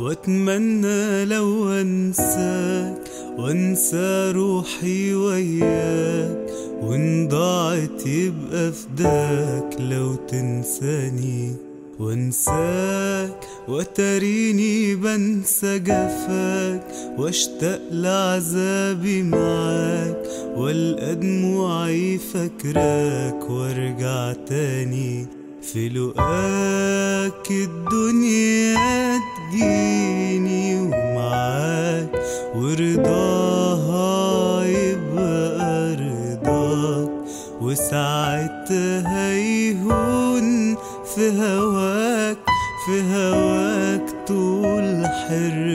وأتمنى لو أنساك وأنسى روحي وياك وإن ضاعت يبقى فداك لو تنساني. وأنساك وتريني بنسى جفاك وأشتاق لعذابي معاك والقى دموعي فاكراك وأرجع تاني. في لقاك الدنيا تجيني ومعاك ورضاها يبقى رضاك وساعتها يهون في هواك في هواك طول حرمان